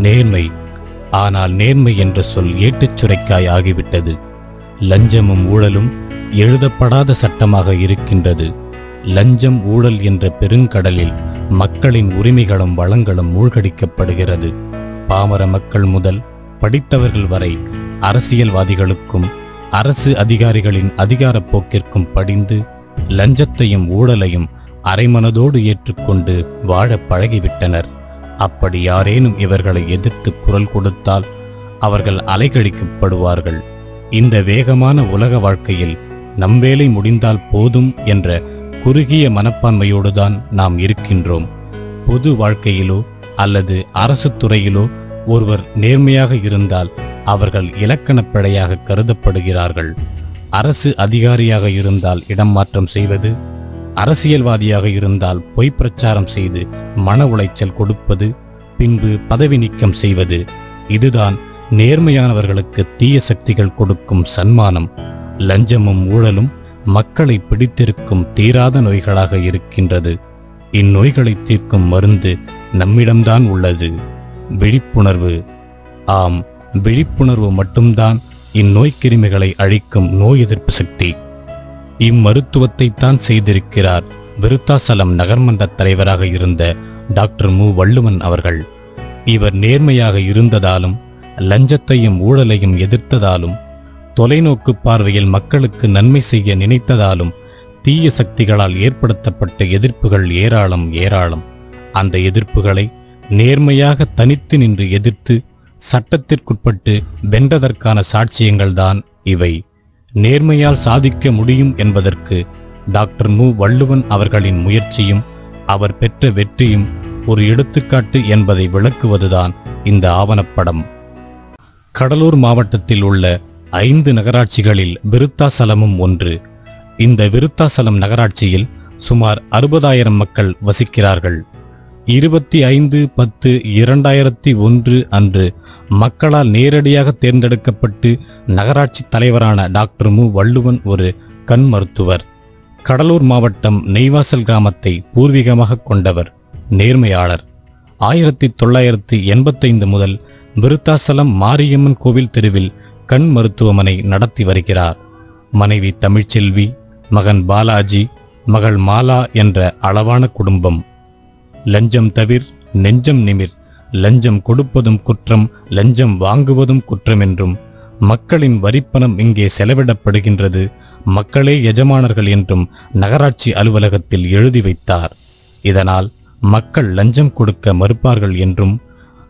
நேர்மை. ஆனால் நேர்மை என்ற சொல் ஏட்டுச் சுரைக்காய் ஆகிவிட்டது. லஞ்சமும் ஊழலும் எழுதப்படாத சட்டமாக இருக்கின்றது. லஞ்சம் ஊழல் என்ற பெருங்கடலில் மக்களின் உரிமைகளும் வளங்களும் மூழ்கடிக்கப்படுகிறது. பாமர மக்கள் முதல் படித்தவர்கள் வரை அரசியல்வாதிகளுக்கும் அரசு அதிகாரிகளின் அதிகாரப் போக்கிற்கும் படிந்து லஞ்சத்தையும் ஊழலையும் அரைமனதோடு ஏற்றுக்கொண்டு வாழ பழகிவிட்டனர். அப்படி யாரேனும் இவர்களை எதிர்த்து குரல் கொடுத்தால் அவர்கள் அலைகழிக்கப்படுவார்கள். இந்த வேகமான உலக வாழ்க்கையில் நம் வேலை முடிந்தால் போதும் என்ற குறுகிய மனப்பான்மையோடுதான் நாம் இருக்கின்றோம். பொது வாழ்க்கையிலோ அல்லது அரசு துறையிலோ ஒருவர் நேர்மையாக இருந்தால் அவர்கள் இலக்கணப் பிழையாக கருதப்படுகிறார்கள். அரசு அதிகாரியாக இருந்தால் இடம் மாற்றம் செய்வது அரசியல்வாதியாக இருந்தால் பொய் பிரச்சாரம் செய்து மன உளைச்சல் கொடுப்பது பின்பு பதவி நீக்கம் செய்வது. இதுதான் நேர்மையானவர்களுக்கு தீய சக்திகள் கொடுக்கும் சன்மானம். லஞ்சமும் ஊழலும் மக்களை பிடித்திருக்கும் தீராத நோய்களாக இருக்கின்றது. இந்நோய்களை தீர்க்கும் மருந்து நம்மிடம்தான் உள்ளது. விழிப்புணர்வு. ஆம் விழிப்புணர்வு மட்டும்தான் இந்நோய்க்கிருமிகளை அழிக்கும் நோய் எதிர்ப்பு சக்தி. இம்மருத்துவத்தைத்தான் செய்திருக்கிறார். விருத்தாசலம் நகர்மன்ற தலைவராக இருந்த டாக்டர் மு. வள்ளுவன் அவர்கள். இவர் நேர்மையாக இருந்ததாலும் லஞ்சத்தையும் ஊழலையும் எதிர்த்ததாலும் தொலைநோக்கு பார்வையில் மக்களுக்கு நன்மை செய்ய நினைத்ததாலும் தீய சக்திகளால் ஏற்படுத்தப்பட்ட எதிர்ப்புகள் ஏராளம் ஏராளம். அந்த எதிர்ப்புகளை நேர்மையாக தனித்து நின்று எதிர்த்து சட்டத்திற்குட்பட்டு வென்றதற்கான சாட்சியங்கள்தான் இவை. நேர்மையால் சாதிக்க முடியும் என்பதற்கு டாக்டர் மு. வள்ளுவன் அவர்களின் முயற்சியும் அவர் பெற்ற வெற்றியும் ஒரு எடுத்துக்காட்டு என்பதை விளக்குவதுதான் இந்த ஆவணப்படம். கடலூர் மாவட்டத்தில் உள்ள ஐந்து நகராட்சிகளில் விருத்தாசலமும் ஒன்று. இந்த விருத்தாசலம் நகராட்சியில் சுமார் அறுபதாயிரம் மக்கள் வசிக்கிறார்கள். இருபத்தி ஐந்து பத்து இரண்டாயிரத்தி ஒன்று அன்று மக்களால் நேரடியாக தேர்ந்தெடுக்கப்பட்டு நகராட்சி தலைவரான டாக்டர் மு. வள்ளுவன் ஒரு கண் மருத்துவர். கடலூர் மாவட்டம் நெய்வாசல் கிராமத்தை பூர்வீகமாக கொண்டவர் நேர்மையாளர். ஆயிரத்தி தொள்ளாயிரத்தி எண்பத்தைந்து முதல் விருத்தாசலம் மாரியம்மன் கோவில் தெருவில் கண் மருத்துவமனை நடத்தி வருகிறார். மனைவி தமிழ்ச்செல்வி மகன் பாலாஜி மகள் மாலா என்ற அளவான குடும்பம். லஞ்சம் தவிர் நெஞ்சம் நிமிர். லஞ்சம் கொடுப்பதும் குற்றம் லஞ்சம் வாங்குவதும் குற்றம் என்றும். மக்களின் வரிப்பணம் இங்கே செலவிடப்படுகின்றது. மக்களே எஜமானர்கள் என்றும் நகராட்சி அலுவலகத்தில் எழுதி வைத்தார். இதனால் மக்கள் லஞ்சம் கொடுக்க மறுப்பார்கள் என்றும்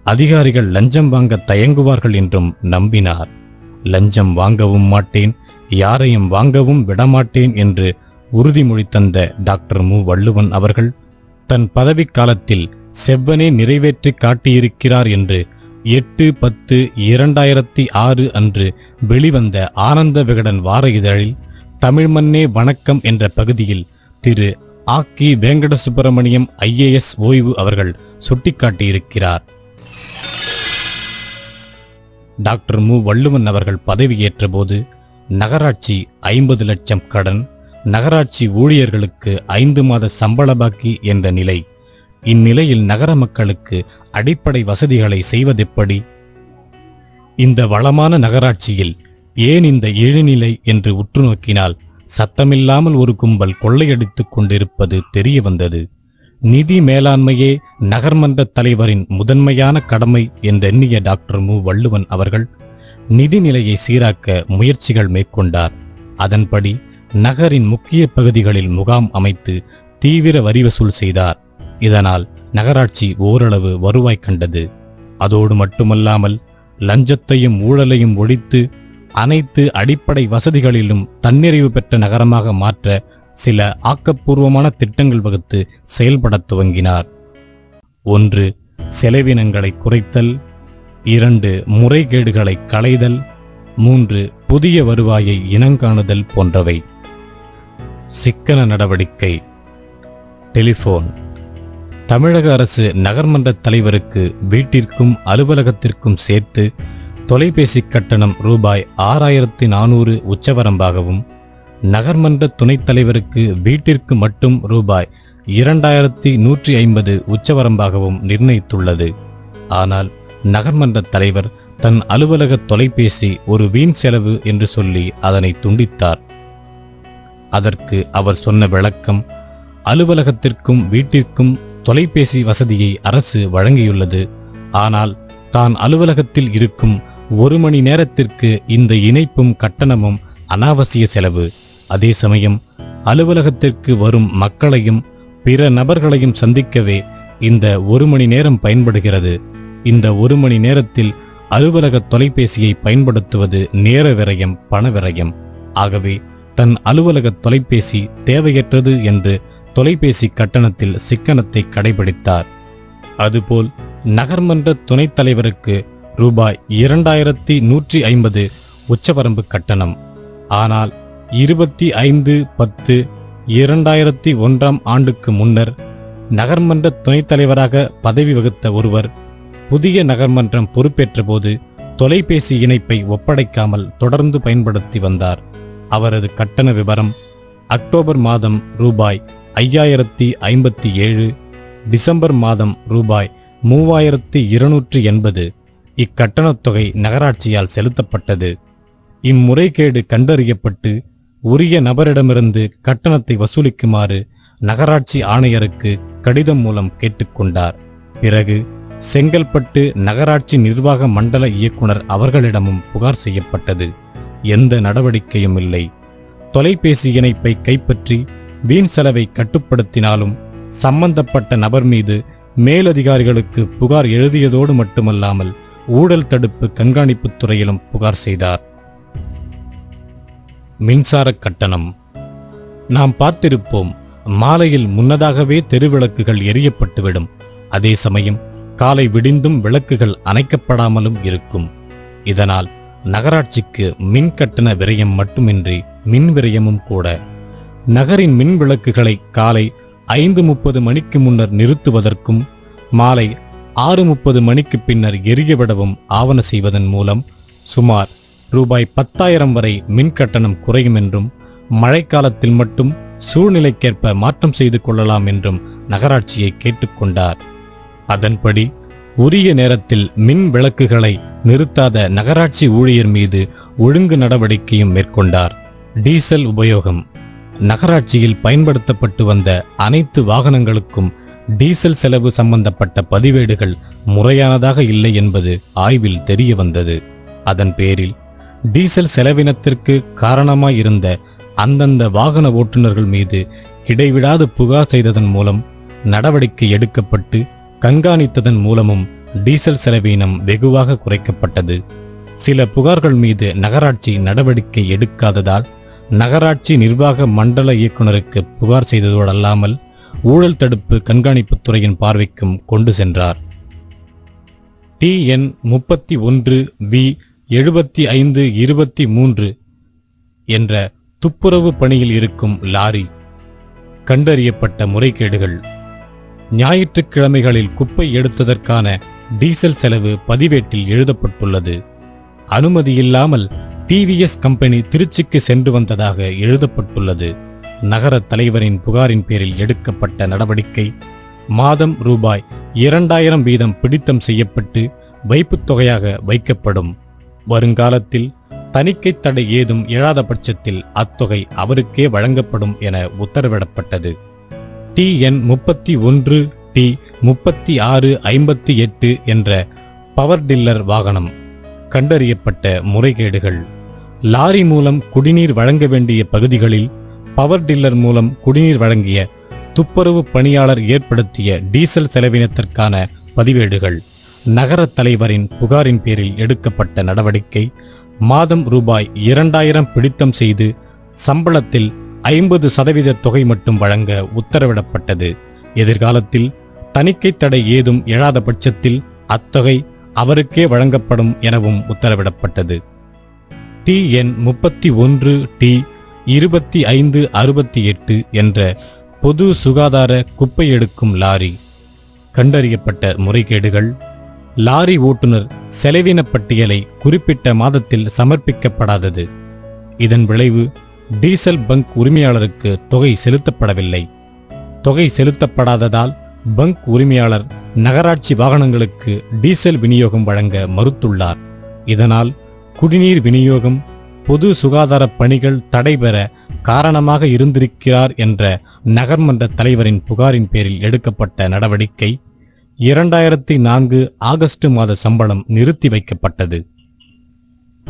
அதிகாரிகள் லஞ்சம் வாங்க தயங்குவார்கள் என்றும் நம்பினார். லஞ்சம் வாங்கவும் மாட்டேன் யாரையும் வாங்கவும் விடமாட்டேன் என்று உறுதிமொழி தந்த டாக்டர் மு. வள்ளுவன் அவர்கள் தன் பதவிக்காலத்தில் செவ்வனே நிறைவேற்றி காட்டியிருக்கிறார் என்று எட்டு பத்து இரண்டாயிரத்தி ஆறு அன்று வெளிவந்த ஆனந்த விகடன் வார இதழில் தமிழ் மண்ணே வணக்கம் என்ற பகுதியில் திரு ஆக்கி வேங்கட சுப்பிரமணியம் ஐஏஎஸ் ஓய்வு அவர்கள் சுட்டிக்காட்டியிருக்கிறார். டாக்டர் மு. வள்ளுவன் அவர்கள் பதவியேற்ற போது நகராட்சி ஐம்பது லட்சம் கடன் நகராட்சி ஊழியர்களுக்கு ஐந்து மாத சம்பள பாக்கி என்ற நிலை. இந்நிலையில் நகர மக்களுக்கு அடிப்படை வசதிகளை செய்வதெப்படி? இந்த வளமான நகராட்சியில் ஏன் இந்த இழிநிலை என்று உற்று நோக்கினால் சத்தமில்லாமல் ஒரு கும்பல் கொள்ளையடித்துக் கொண்டிருப்பது தெரிய வந்தது. நிதி மேலாண்மையே நகர்மன்ற தலைவரின் முதன்மையான கடமை என்றெண்ணிய டாக்டர் மு. வள்ளுவன் அவர்கள் நிதி நிலையை சீராக்க முயற்சிகள் மேற்கொண்டார். அதன்படி நகரின் முக்கிய பகுதிகளில் முகாம் அமைத்து தீவிர வரி வசூல் செய்தார். இதனால் நகராட்சி ஓரளவு வருவாய் கண்டது. அதோடு மட்டுமல்லாமல் லஞ்சத்தையும் ஊழலையும் ஒழித்து அனைத்து அடிப்படை வசதிகளிலும் தன்னிறைவு பெற்ற நகரமாக மாற்ற சில ஆக்கப்பூர்வமான திட்டங்கள் வகுத்து செயல்படத் துவங்கினார். ஒன்று செலவினங்களை குறைத்தல். இரண்டு முறைகேடுகளை களைதல். மூன்று புதிய வருவாயை இனங்காணுதல் போன்றவை. சிக்கன நடவடிக்கை. டெலிபோன் தமிழக அரசு நகர்மன்ற தலைவருக்கு வீட்டிற்கும் அலுவலகத்திற்கும் சேர்த்து தொலைபேசி கட்டணம் ரூபாய் ஆறாயிரத்தி நானூறு உச்சவரம்பாகவும் நகர்மன்ற துணைத் தலைவருக்கு வீட்டிற்கு மட்டும் ரூபாய் இரண்டாயிரத்தி நூற்றி ஐம்பது உச்சவரம்பாகவும் நிர்ணயித்துள்ளது. ஆனால் நகர்மன்ற தலைவர் தன் அலுவலக தொலைபேசி ஒரு வீண் செலவு என்று சொல்லி அதனை துண்டித்தார். அதற்கு அவர் சொன்ன விளக்கம் அலுவலகத்திற்கும் வீட்டிற்கும் தொலைபேசி வசதியை அரசு வழங்கியுள்ளது. ஆனால் தான் அலுவலகத்தில் இருக்கும் ஒரு மணி நேரத்திற்கு இந்த இணைப்பும் கட்டணமும் அனாவசிய செலவு. அதே சமயம் அலுவலகத்திற்கு வரும் மக்களையும் பிற நபர்களையும் சந்திக்கவே இந்த ஒரு மணி நேரம் பயன்படுகிறது. இந்த ஒரு மணி நேரத்தில் அலுவலக தொலைபேசியை பயன்படுத்துவது நேர விரயம் பண விரயம். ஆகவே தன் அலுவலக தொலைபேசி தேவையற்றது என்று தொலைபேசி கட்டணத்தில் சிக்கனத்தை கடைபிடித்தார். அதுபோல் நகர்மன்ற துணைத் தலைவருக்கு ரூபாய் இரண்டாயிரத்தி நூற்றி ஐம்பது உச்சவரம்பு கட்டணம். ஆனால் இருபத்தி ஐந்து பத்து இரண்டாயிரத்தி ஒன்றாம் ஆண்டுக்கு முன்னர் நகர்மன்ற துணைத் தலைவராக பதவி வகித்த ஒருவர் புதிய நகர்மன்றம் பொறுப்பேற்றபோது தொலைபேசி இணைப்பை ஒப்படைக்காமல் தொடர்ந்து பயன்படுத்தி வந்தார். அவரது கட்டண விவரம் அக்டோபர் மாதம் ரூபாய் ஐயாயிரத்தி ஐம்பத்தி ஏழு டிசம்பர் மாதம் ரூபாய் மூவாயிரத்தி இருநூற்று எண்பது இக்கட்டணத் தொகை நகராட்சியால் செலுத்தப்பட்டது. இம்முறைகேடு கண்டறியப்பட்டு உரிய நபரிடமிருந்து கட்டணத்தை வசூலிக்குமாறு நகராட்சி ஆணையருக்கு கடிதம் மூலம் கேட்டுக்கொண்டார். பிறகு செங்கல்பட்டு நகராட்சி நிர்வாக மண்டல இயக்குனர் அவர்களிடமும் புகார் செய்யப்பட்டது. எந்த நடவடிக்கையும் இல்லை. தொலைபேசி இணைப்பை கைப்பற்றி வீண் செலவை கட்டுப்படுத்தினாலும் சம்பந்தப்பட்ட நபர் மீது மேலதிகாரிகளுக்கு புகார் எழுதியதோடு மட்டுமல்லாமல் ஊழல் தடுப்பு கண்காணிப்புத் துறையிலும் புகார் செய்தார். மின்சார கட்டணம். நாம் பார்த்திருப்போம் மாலையில் முன்னதாகவே தெருவிளக்குகள் எரியப்பட்டுவிடும். அதே சமயம் காலை விடிந்தும் விளக்குகள் அணைக்கப்படாமலும் இருக்கும். இதனால் நகராட்சிக்கு மின் கட்டண விரயம் மட்டுமின்றி மின் விரயமும் கூட. நகரின் மின் விளக்குகளை காலை ஐந்து முப்பது மணிக்கு முன்னர் நிறுத்துவதற்கும் மாலை ஆறு முப்பது மணிக்கு பின்னர் எரியவிடவும் ஆவண செய்வதன் மூலம் சுமார் ரூபாய் பத்தாயிரம் வரை மின் கட்டணம் குறையும் என்றும் மழைக்காலத்தில் மட்டும் சூழ்நிலைக்கேற்ப மாற்றம் செய்து கொள்ளலாம் என்றும் நகராட்சியை கேட்டுக்கொண்டார். அதன்படி உரிய நேரத்தில் மின் விளக்குகளை நிறுத்தாத நகராட்சி ஊழியர் மீது ஒழுங்கு நடவடிக்கையும் மேற்கொண்டார். டீசல் உபயோகம். நகராட்சியில் பயன்படுத்தப்பட்டு வந்த அனைத்து வாகனங்களுக்கும் டீசல் செலவு சம்பந்தப்பட்ட பதிவேடுகள் முறையானதாக இல்லை என்பது ஆய்வில் தெரிய வந்தது. அதன் பேரில் டீசல் செலவினத்திற்கு காரணமாயிருந்த அந்தந்த வாகன ஓட்டுநர்கள் மீது இடைவிடாது புகார் செய்ததன் மூலம் நடவடிக்கை எடுக்கப்பட்டு கண்காணித்ததன் மூலமும் டீசல் செலவீனம் வெகுவாக குறைக்கப்பட்டது. சில புகார்கள் மீது நகராட்சி நடவடிக்கை எடுக்காததால் நகராட்சி நிர்வாக மண்டல இயக்குனருக்கு புகார் செய்ததோடல்லாமல் ஊழல் தடுப்பு கண்காணிப்புத் துறையின் பார்வைக்கும் கொண்டு சென்றார். டி என் முப்பத்தி ஒன்று வி எழுபத்தி ஐந்து இருபத்தி மூன்று என்ற துப்புரவு பணியில் இருக்கும் லாரி கண்டறியப்பட்ட முறைகேடுகள். ஞாயிற்றுக்கிழமைகளில் குப்பை எடுத்ததற்கான டீசல் செலவு பதிவேட்டில் எழுதப்பட்டுள்ளது. அனுமதியில்லாமல் டிவிஎஸ் கம்பெனி திருச்சிக்கு சென்று வந்ததாக எழுதப்பட்டுள்ளது. நகர தலைவரின் புகாரின் பேரில் எடுக்கப்பட்ட நடவடிக்கை மாதம் ரூபாய் இரண்டாயிரம் வீதம் பிடித்தம் செய்யப்பட்டு வைப்புத் தொகையாக வைக்கப்படும். வருங்காலத்தில் தணிக்கை தடை ஏதும் எழாத பட்சத்தில் அத்தொகை அவருக்கே வழங்கப்படும் என உத்தரவிடப்பட்டது. டி என் முப்பத்தி ஒன்று டி முப்பத்தி ஆறு ஐம்பத்தி எட்டு என்ற பவர் டில்லர் வாகனம். கண்டறியப்பட்ட முறைகேடுகள். லாரி மூலம் குடிநீர் வழங்க வேண்டிய பகுதிகளில் பவர் டில்லர் மூலம் குடிநீர் வழங்கிய துப்புரவு பணியாளர் ஏற்படுத்திய டீசல் செலவினத்திற்கான பதிவேடுகள். நகர தலைவரின் புகாரின் பேரில் எடுக்கப்பட்ட நடவடிக்கை மாதம் ரூபாய் இரண்டாயிரம் பிடித்தம் செய்து சம்பளத்தில் ஐம்பது சதவீத தொகை மட்டும் வழங்க உத்தரவிடப்பட்டது. எதிர்காலத்தில் தணிக்கை தடை ஏதும் எழாத பட்சத்தில் அத்தொகை அவருக்கே வழங்கப்படும் எனவும் உத்தரவிடப்பட்டது. டி என் முப்பத்தி ஒன்று டி இருபத்தி ஐந்து அறுபத்தி எட்டு என்ற பொது சுகாதார குப்பை எடுக்கும் லாரி. கண்டறியப்பட்ட முறைகேடுகள். லாரி ஓட்டுநர் செலவின பட்டியலை குறிப்பிட்ட மாதத்தில் சமர்ப்பிக்கப்படாதது. இதன் விளைவு டீசல் பங்க் உரிமையாளருக்கு தொகை செலுத்தப்படவில்லை. தொகை செலுத்தப்படாததால் பங்க் உரிமையாளர் நகராட்சி வாகனங்களுக்கு டீசல் விநியோகம் வழங்க மறுத்துள்ளார். இதனால் குடிநீர் விநியோகம் பொது சுகாதார பணிகள் தடைபெற காரணமாக இருந்திருக்கிறார் என்ற நகர்மன்ற தலைவரின் புகாரின் பேரில் எடுக்கப்பட்ட நடவடிக்கை இரண்டாயிரத்தி நான்கு ஆகஸ்ட் மாத சம்பளம் நிறுத்தி வைக்கப்பட்டது.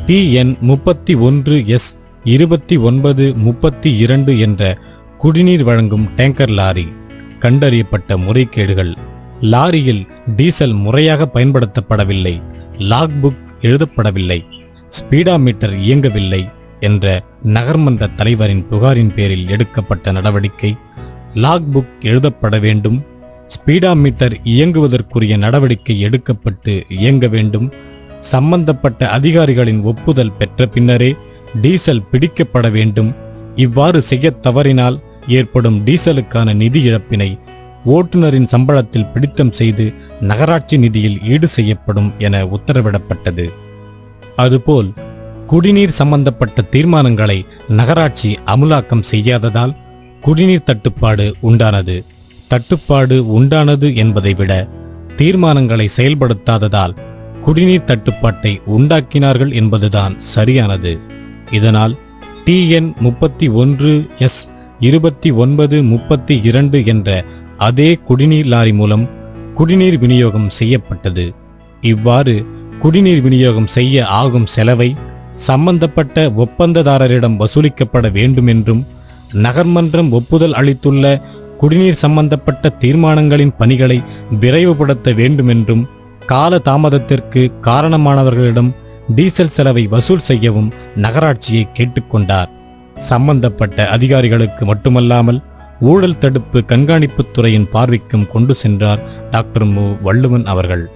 டி என் முப்பத்தி ஒன்று எஸ் இருபத்தி ஒன்பது முப்பத்தி இரண்டு என்ற குடிநீர் வழங்கும் டேங்கர் லாரி கண்டறியப்பட்ட முறைகேடுகள். லாரியில் டீசல் முறையாக பயன்படுத்தப்படவில்லை. Log book எழுதப்படவில்லை. ஸ்பீடாமீட்டர் இயங்கவில்லை என்ற நகர்மன்ற தலைவரின் புகாரின் பேரில் எடுக்கப்பட்ட நடவடிக்கை லாக் புக் எழுதப்பட வேண்டும். ஸ்பீடாமீட்டர் இயங்குவதற்குரிய நடவடிக்கை எடுக்கப்பட்டு இயங்க வேண்டும். சம்பந்தப்பட்ட அதிகாரிகளின் ஒப்புதல் பெற்ற பின்னரே டீசல் பிடிக்கப்பட வேண்டும். இவ்வாறு செய்யத் தவறினால் ஏற்படும் டீசலுக்கான நிதி இழப்பினை ஓட்டுநரின் சம்பளத்தில் பிடித்தம் செய்து நகராட்சி நிதியில் ஈடு செய்யப்படும் என உத்தரவிடப்பட்டது. அதுபோல் குடிநீர் சம்பந்தப்பட்ட தீர்மானங்களை நகராட்சி அமுலாக்கம் செய்யாததால் குடிநீர் தட்டுப்பாடு உண்டானது. தட்டுப்பாடு உண்டானது என்பதை விட தீர்மானங்களை செயல்படுத்தாததால் குடிநீர் தட்டுப்பாட்டை உண்டாக்கினார்கள் என்பதுதான் சரியானது. இதனால் டிஎன் முப்பத்தி ஒன்று எஸ் இருபத்தி ஒன்பது முப்பத்தி இரண்டு என்ற அதே குடிநீர் லாரி மூலம் குடிநீர் விநியோகம் செய்யப்பட்டது. இவ்வாறு குடிநீர் விநியோகம் செய்ய ஆகும் செலவை சம்பந்தப்பட்ட ஒப்பந்ததாரரிடம் வசூலிக்கப்பட வேண்டும் என்றும் நகர்மன்றம் ஒப்புதல் அளித்துள்ள குடிநீர் சம்பந்தப்பட்ட தீர்மானங்களின் பணிகளை விரைவுபடுத்த வேண்டும் என்றும் கால தாமதத்திற்கு காரணமானவர்களிடம் டீசல் செலவை வசூல் செய்யவும் நகராட்சியை கேட்டுக்கொண்டார். சம்பந்தப்பட்ட அதிகாரிகளுக்கு மட்டுமல்லாமல் ஊழல் தடுப்பு கண்காணிப்புத் துறையின் பார்வைக்கும் கொண்டு சென்றார் டாக்டர் மு. வள்ளுவன் அவர்கள்.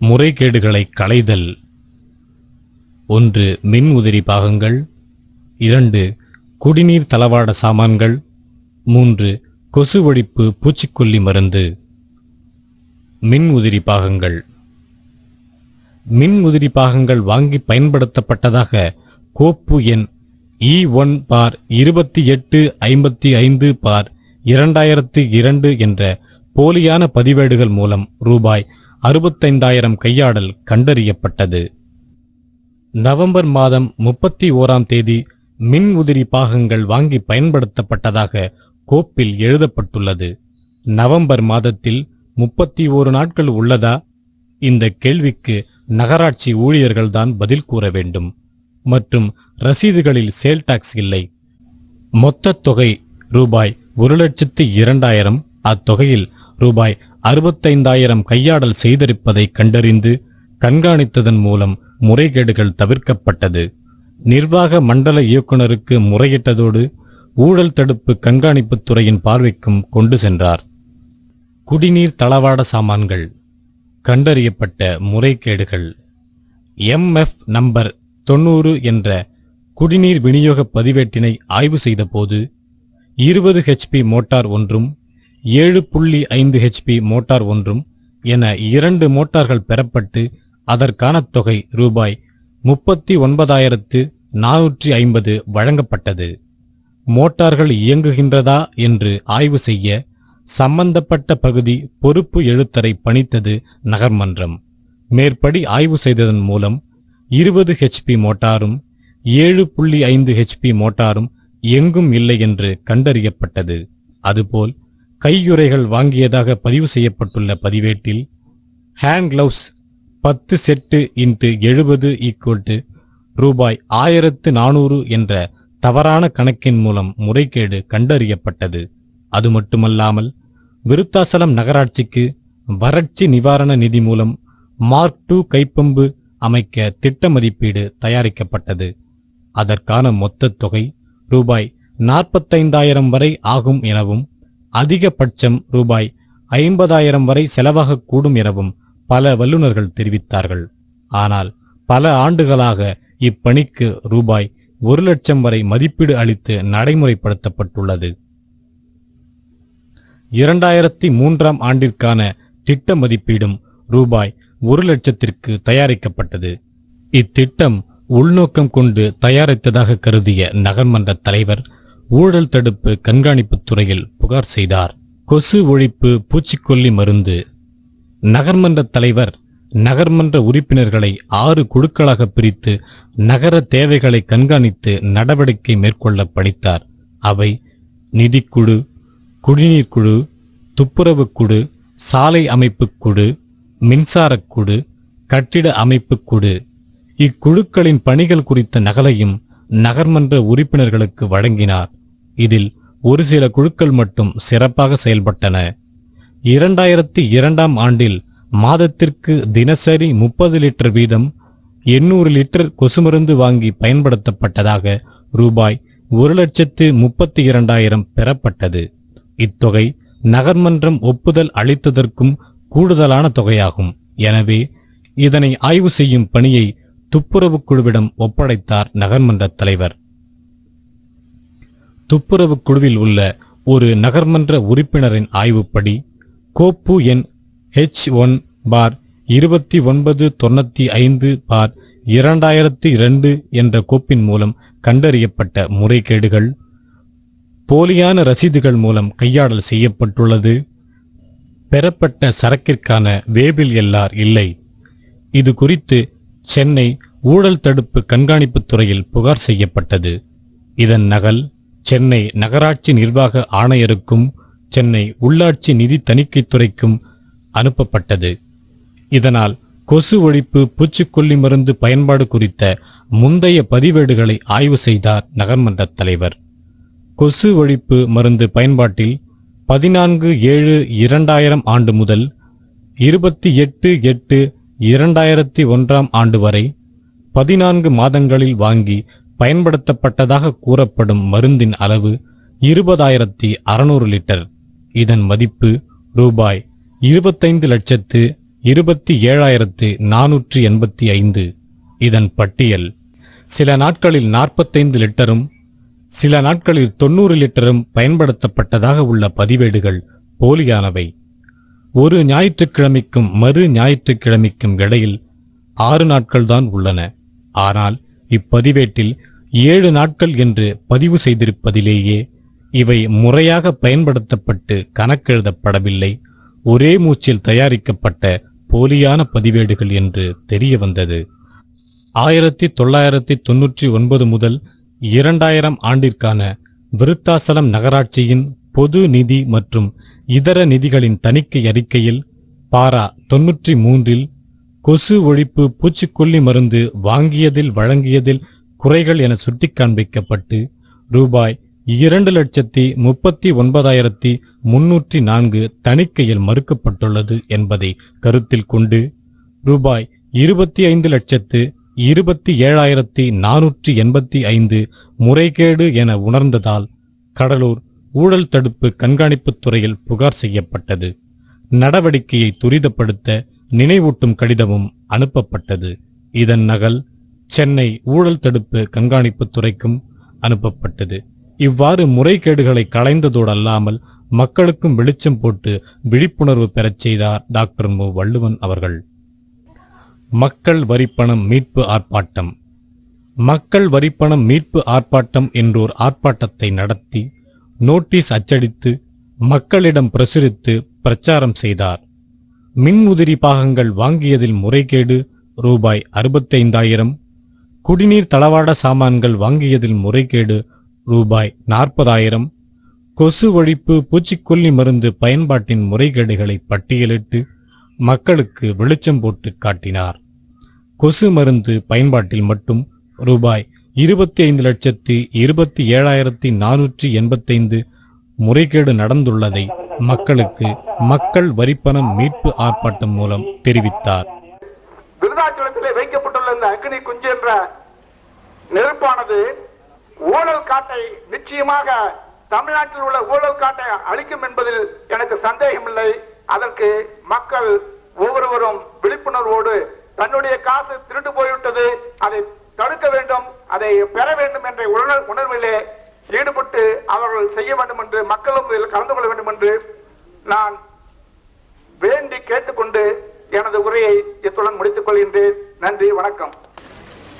முறைகேடுகளை களைதல். ஒன்று மின் உதிரி பாகங்கள். இரண்டு குடிநீர் தளவாட சாமான்கள். மூன்று கொசு ஒழிப்பு பூச்சிக்கொல்லி மருந்து. மின் உதிரி பாகங்கள். மின் உதிரி பாகங்கள் வாங்கி பயன்படுத்தப்பட்டதாக கோப்பு எண் e இ ஒன் பார் இருபத்தி எட்டு ஐம்பத்தி ஐந்து பார் இரண்டாயிரத்தி இரண்டு என்ற போலியான பதிவேடுகள் மூலம் ரூபாய் அறுபத்தைந்தாயிரம் கையாடல் கண்டறியப்பட்டது. நவம்பர் மாதம் முப்பத்தி ஓராம் தேதி மின் உதிரி பாகங்கள் வாங்கி பயன்படுத்தப்பட்டதாக கோப்பில் எழுதப்பட்டுள்ளது. நவம்பர் மாதத்தில் முப்பத்தி ஓரு நாட்கள் உள்ளதா? இந்த கேள்விக்கு நகராட்சி ஊழியர்கள்தான் பதில் கூற வேண்டும். மற்றும் ரசீதுகளில் சேல் டாக்ஸ் இல்லை. மொத்த தொகை ரூபாய் ஒரு லட்சத்து இரண்டாயிரம். அத்தொகையில் ரூபாய் அறுபத்தைந்தாயிரம் கையாடல் செய்திருப்பதை கண்டறிந்து கண்காணித்ததன் மூலம் முறைகேடுகள் தவிர்க்கப்பட்டது. நிர்வாக மண்டல இயக்குனருக்கு முறையிட்டதோடு ஊழல் தடுப்பு கண்காணிப்புத் துறையின் பார்வைக்கும் கொண்டு சென்றார். குடிநீர் தளவாட சாமான்கள். கண்டறியப்பட்ட முறைகேடுகள். எம்எஃப் நம்பர் தொண்ணூறு என்ற குடிநீர் விநியோக பதிவேட்டினை ஆய்வு செய்தபோது இருபது ஹெச்பி மோட்டார் ஒன்றும் ஏழு புள்ளி ஐந்து ஹெச்பி மோட்டார் ஒன்றும் என இரண்டு மோட்டார்கள் பெறப்பட்டு அதற்கான தொகை ரூபாய் முப்பத்தி ஒன்பதாயிரத்து நானூற்றி ஐம்பது வழங்கப்பட்டது. மோட்டார்கள் இயங்குகின்றதா என்று ஆய்வு செய்ய சம்பந்தப்பட்ட பகுதி பொறுப்பு எழுத்தரை பணித்தது நகர்மன்றம். மேற்படி ஆய்வு செய்ததன் மூலம் இருபது ஹெச்பி மோட்டாரும் ஏழு புள்ளி ஐந்து ஹெச்பி மோட்டாரும் எங்கும் இல்லை என்று கண்டறியப்பட்டது. அதுபோல் கையுறைகள் வாங்கியதாக பதிவு செய்யப்பட்டுள்ள பதிவேட்டில் ஹேண்ட் கிளவுஸ் பத்து செட்டு இன்ட்டு எழுபது ஈக்குவல் டு ரூபாய் ஆயிரத்து நானூறு என்ற தவறான கணக்கின் மூலம் முறைகேடு கண்டறியப்பட்டது. அது மட்டுமல்லாமல் விருத்தாசலம் நகராட்சிக்கு வறட்சி நிவாரண நிதி மூலம் மார்க் டூ கைப்பம்பு அமைக்க திட்ட மதிப்பீடு தயாரிக்கப்பட்டது. அதற்கான மொத்த தொகை ரூபாய் நாற்பத்தைந்தாயிரம் வரை ஆகும் எனவும் அதிகபட்சம் ரூபாய் ஐம்பதாயிரம் வரை செலவாகக்கூடும் எனவும் பல வல்லுநர்கள் தெரிவித்தார்கள். ஆனால் பல ஆண்டுகளாக இப்பணிக்கு ரூபாய் ஒரு லட்சம் வரை மதிப்பீடு அளித்து நடைமுறைப்படுத்தப்பட்டுள்ளது. இரண்டாயிரத்தி மூன்றாம் ஆண்டிற்கான திட்ட மதிப்பீடும் ரூபாய் ஒரு லட்சத்திற்கு தயாரிக்கப்பட்டது. இத்திட்டம் உள்நோக்கம் கொண்டு தயாரித்ததாக கருதிய நகர்மன்ற தலைவர் ஊழல் தடுப்பு கண்காணிப்புத் துறையில் புகார் செய்தார். கொசு ஒழிப்பு பூச்சிக்கொல்லி மருந்து. நகர்மன்ற தலைவர் நகர்மன்ற உறுப்பினர்களை ஆறு குழுக்களாக பிரித்து நகர தேவைகளை கண்காணித்து நடவடிக்கை மேற்கொள்ள பணித்தார் அவை நிதிக்குழு குடிநீர் குழு துப்புரவு குழு சாலை அமைப்பு குழு மின்சாரக் குழு கட்டிட அமைப்பு குழு இக்குழுக்களின் பணிகள் குறித்த நகலையும் நகர்மன்ற உறுப்பினர்களுக்கு வழங்கினார். இதில் ஒரு சில குழுக்கள் மட்டும் சிறப்பாக செயல்பட்டன. இரண்டாயிரத்தி இரண்டாம் ஆண்டில் மாதத்திற்கு தினசரி முப்பது லிட்டர் வீதம் எண்ணூறு லிட்டர் கொசுமருந்து வாங்கி பயன்படுத்தப்பட்டதாக ரூபாய் ஒரு லட்சத்து முப்பத்தி இரண்டாயிரம் பெறப்பட்டது. இத்தொகை நகர்மன்றம் ஒப்புதல் அளித்ததற்கும் கூடுதலான தொகையாகும். எனவே இதனை ஆய்வு செய்யும் பணியை துப்புரவு குழுவிடம் ஒப்படைத்தார் நகர்மன்ற தலைவர். துப்புரவு குழுவில் உள்ள ஒரு நகர்மன்ற உறுப்பினரின் ஆய்வுப்படி கோப்பு எண் ஹெச் ஒன் பார் இருபத்தி ஒன்பது தொண்ணூத்தி ஐந்து பார் இரண்டாயிரத்தி இரண்டு என்ற கோப்பின் மூலம் கண்டறியப்பட்ட முறைகேடுகள் போலியான ரசீதுகள் மூலம் கையாடல் செய்யப்பட்டுள்ளது. பெறப்பட்ட சரக்கிற்கான வேபில் எல்லார் இல்லை. இது குறித்து சென்னை ஊழல் தடுப்பு கண்காணிப்புத் துறையில் புகார் செய்யப்பட்டது. இதன் நகல் சென்னை நகராட்சி நிர்வாக ஆணையருக்கும் சென்னை உள்ளாட்சி நிதி தணிக்கைத் துறைக்கும் அனுப்பப்பட்டது. இதனால் கொசு ஒழிப்பு பூச்சிக்கொல்லி மருந்து பயன்பாடு குறித்த முந்தைய பதிவேடுகளை ஆய்வு செய்தார் நகர்மன்ற தலைவர். கொசு ஒழிப்பு மருந்து பயன்பாட்டில் பதினான்கு ஏழு இரண்டாயிரம் ஆண்டு முதல் இருபத்தி எட்டு எட்டு இரண்டாயிரத்தி ஒன்றாம் ஆண்டு வரை பதினான்கு மாதங்களில் வாங்கி பயன்படுத்தப்பட்டதாக கூறப்படும் மருந்தின் அளவு இருபதாயிரத்தி அறுநூறு லிட்டர். இதன் மதிப்பு ரூபாய் இருபத்தைந்து லட்சத்து இருபத்தி ஏழாயிரத்து நானூற்று எண்பத்தி ஐந்து. இதன் பட்டியல் சில நாட்களில் நாற்பத்தைந்து லிட்டரும் சில நாட்களில் தொண்ணூறு லிட்டரும் பயன்படுத்தப்பட்டதாக உள்ள பதிவேடுகள் போலியானவை. ஒரு ஞாயிற்றுக்கிழமைக்கும் மறு ஞாயிற்றுக்கிழமைக்கும் இடையில் ஆறு நாட்கள்தான் உள்ளன. ஆனால் இப்பதிவேட்டில் ஏழு நாட்கள் என்று பதிவு செய்திருப்பதிலேயே இவை முறையாக பயன்படுத்தப்பட்டு கணக்கெழுதப்படவில்லை. ஒரே மூச்சில் தயாரிக்கப்பட்ட போலியான பதிவேடுகள் என்று தெரிய வந்தது ஆயிரத்தி தொள்ளாயிரத்தி தொன்னூற்றி ஒன்பது முதல் இரண்டாயிரம் ஆண்டிற்கான விருத்தாசலம் நகராட்சியின் பொது நிதி மற்றும் இதர நிதிகளின் தணிக்கை அறிக்கையில் பாரா தொன்னூற்றி மூன்றில் கொசு ஒழிப்பு பூச்சிக்கொல்லி மருந்து வாங்கியதில் வழங்கியதில் குறைகள் என சுட்டிக்காண்பிக்கப்பட்டு ரூபாய் இரண்டு லட்சத்தி முப்பத்தி ஒன்பதாயிரத்தி முன்னூற்றி நான்கு தணிக்கையில் மறுக்கப்பட்டுள்ளது என்பதை கருத்தில் கொண்டு ரூபாய் இருபத்தி ஐந்து லட்சத்து இருபத்தி ஏழாயிரத்தி நானூற்றி எண்பத்தி ஐந்து முறைகேடு என உணர்ந்ததால் கடலூர் ஊழல் தடுப்பு கண்காணிப்புத் துறையில் புகார் செய்யப்பட்டது. நடவடிக்கையை துரிதப்படுத்த நினைவூட்டும் கடிதமும் அனுப்பப்பட்டது. இதன் நகல் சென்னை ஊழல் தடுப்பு கண்காணிப்புத் துறைக்கும் அனுப்பப்பட்டது. இவ்வாறு முறைகேடுகளை களைந்ததோடு அல்லாமல் மக்களுக்கும் வெளிச்சம் போட்டு விழிப்புணர்வு பெறச் செய்தார் டாக்டர் மு. வள்ளுவன் அவர்கள். மக்கள் வரிப்பணம் மீட்பு ஆர்ப்பாட்டம். மக்கள் வரிப்பணம் மீட்பு ஆர்ப்பாட்டம் என்றோர் ஆர்ப்பாட்டத்தை நடத்தி நோட்டீஸ் அச்சடித்து மக்களிடம் பிரசுரித்து பிரச்சாரம் செய்தார். மின்முதிரி பாகங்கள் வாங்கியதில் முறைகேடு ரூபாய் அறுபத்தைந்தாயிரம். குடிநீர் தளவாட சாமான்கள் வாங்கியதில் முறைகேடு ரூபாய் நாற்பதாயிரம். கொசு ஒழிப்பு பூச்சிக்கொல்லி மருந்து பயன்பாட்டின் முறைகேடுகளை பட்டியலிட்டு மக்களுக்கு வெளிச்சம் போட்டு காட்டினார். கொசு மருந்து பயன்பாட்டில் மட்டும் ரூபாய் இருபத்தி ஐந்து லட்சத்தி இருபத்தி ஏழாயிரத்தி நானூற்றி எண்பத்தைந்து முறைகேடு நடந்துள்ளதை மக்களுக்கு மக்கள் வரிப்பணம் மீட்பு ஆர்ப்பாட்டம் மூலம் தெரிவித்தார். விருதாச்சலத்திலே வைக்கப்பட்டுள்ள இந்த அக்னி குஞ்சு என்ற நெருப்பானது ஊழல் காட்டை நிச்சயமாக தமிழ்நாட்டில் உள்ள ஊழல் காட்டை அழிக்கும் என்பதில் எனக்கு சந்தேகமில்லை. அதற்கு மக்கள் ஒவ்வொருவரும் விழிப்புணர்வோடு தன்னுடைய காசு திருட்டு போய்விட்டது அதை தடுக்க வேண்டும் அதை பெற வேண்டும் என்ற உணர்விலே ஈடுபட்டு அவர்கள் செய்ய வேண்டும் என்று மக்களும் இதில் கலந்து கொள்ள வேண்டும் என்று நான் வேண்டி கேட்டுக்கொண்டு எனது உரையை இத்துடன் முடித்துக் கொள்கின்றேன். நன்றி வணக்கம்.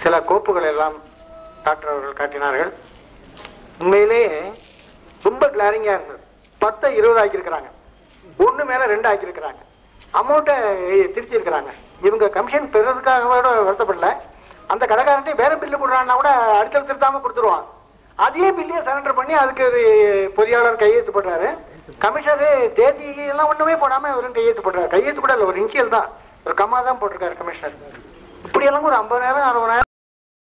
சில கோப்புகள் எல்லாம் டாக்டர் அவர்கள் காட்டினார்கள். உண்மையிலேயே ரொம்ப கிளாரிங்கா இருந்தது. பத்தை இருபது ஆக்கியிருக்கிறாங்க ஒன்று மேலே ரெண்டு ஆக்கியிருக்கிறாங்க. அமௌண்ட்டை திருத்தியிருக்கிறாங்க. இவங்க கமிஷன் பெறதுக்காக கூட வருத்தப்படல. அந்த கடைக்காரன்ட்டே வேற பில்லு கொடுறான்னா கூட அடுத்தல் திருத்தாம கொடுத்துருவான். அதே பில்லையே சரண்டர் பண்ணி அதுக்கு ஒரு பொறியாளர் கையெழுத்து போடுறாரு. கமிஷனரு தேதி எல்லாம் ஒன்றுமே போடாமல் இவரும் கையெழுத்து போடுறாரு. கையெழுத்து கூட இல்லை ஒரு இன்சியல் தான். ஒரு கம்மா தான் போட்டிருக்காரு கமிஷனர் இப்படி எல்லாம் ஒரு ஐம்பதாயிரம் அறுபதாயிரம்